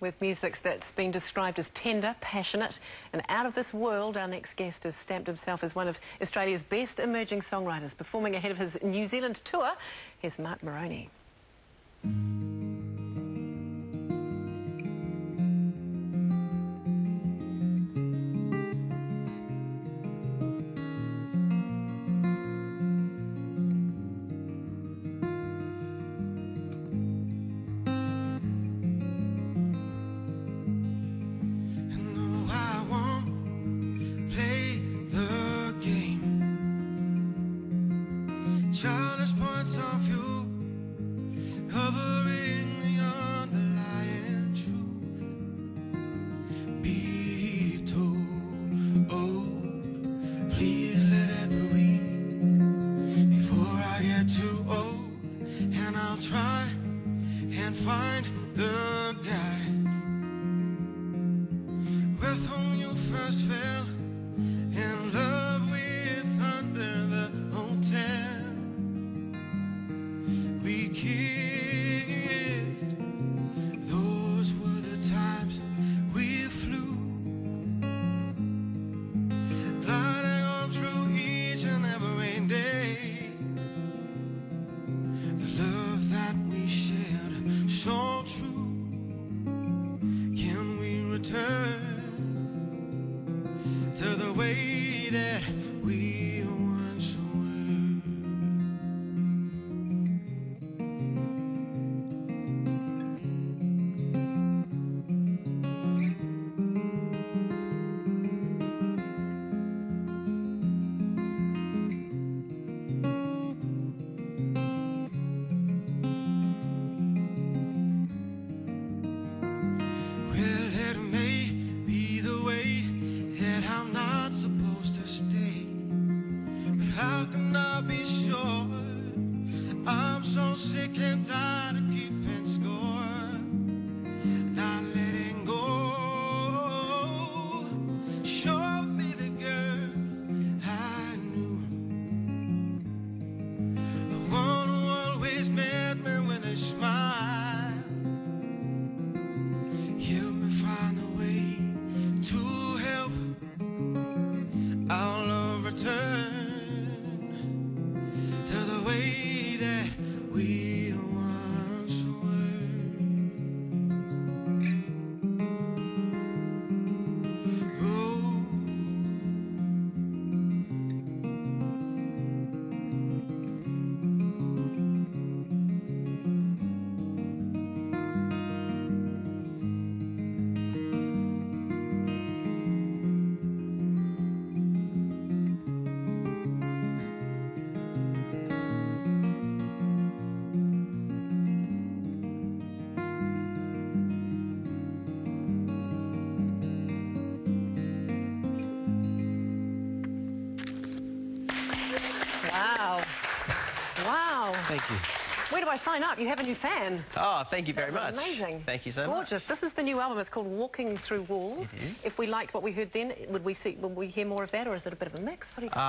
with music that's been described as tender, passionate, and out of this world. Our next guest has stamped himself as one of Australia's best emerging songwriters, performing ahead of his New Zealand tour. Here's Mark Moroney. Of view Covering the underlying truth. Be told, oh, please let it breathe Before I get too old And I'll try and find the guy With whom you first fell way that we sick and tired Thank you. Where do I sign up? You have a new fan. Oh, thank you very That's much. amazing. Thank you so much. Gorgeous. much. This is the new album. It's called Walking Through Walls. If we liked what we heard then, would we see? Will we hear more of that, or is it a bit of a mix? What do you? Uh,